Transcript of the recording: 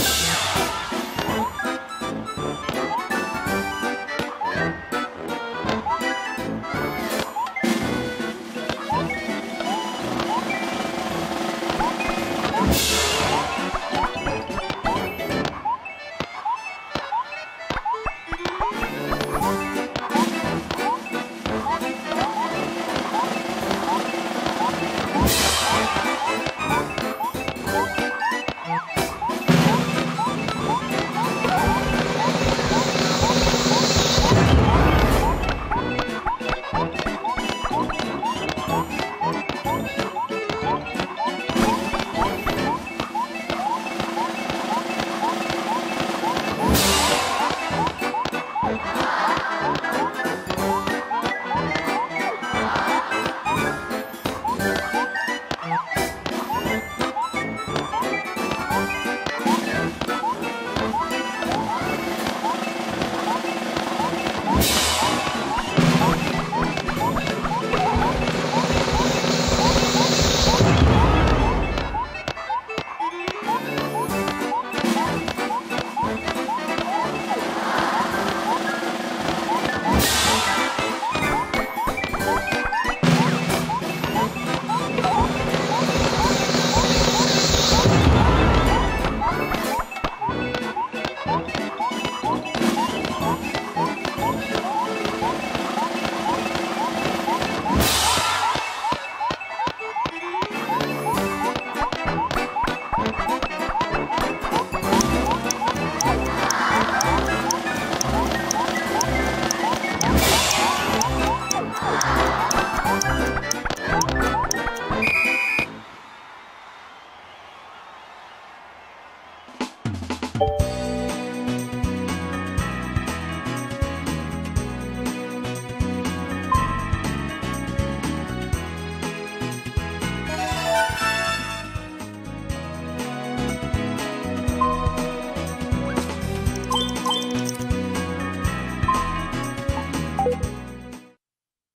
you